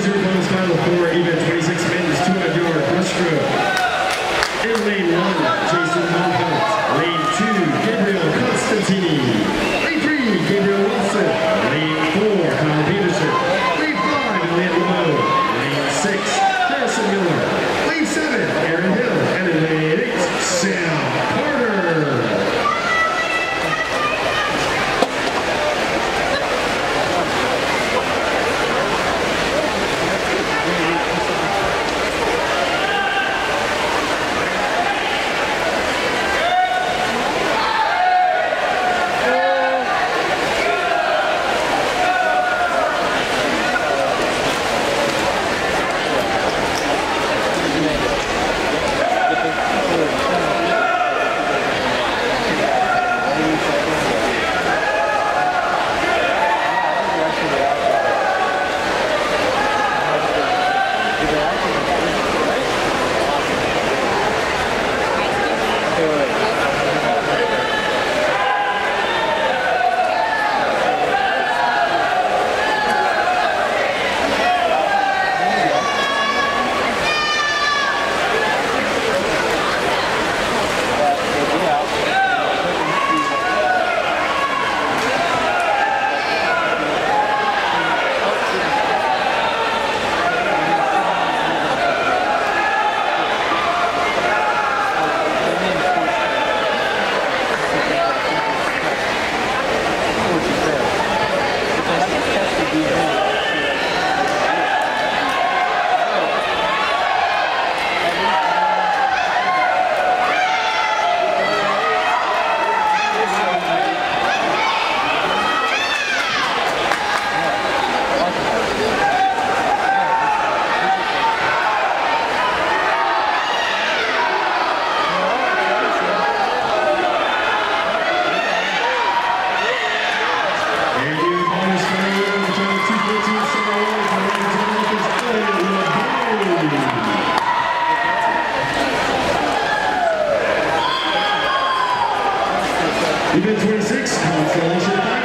final for event 26 men's 200 yard breaststroke. In lane 1, Jason Monfort. Lane 2, Gabriel Constantini. Lane 3, Gabriel Wilson. Lane 4, Kyle Peterson. And Event 26, Constellation